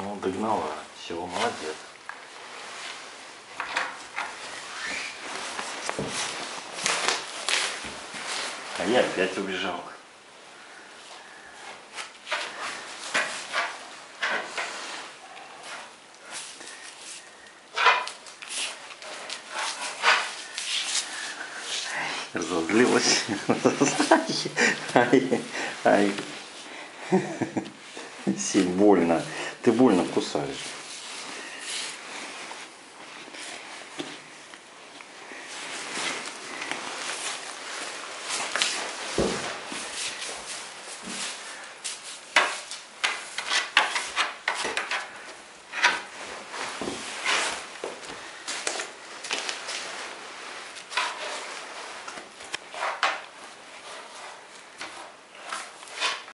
Догнала. Все, молодец. А я опять убежал. Разозлилась. Ай, ай. Сень, больно. Ты больно кусаешь.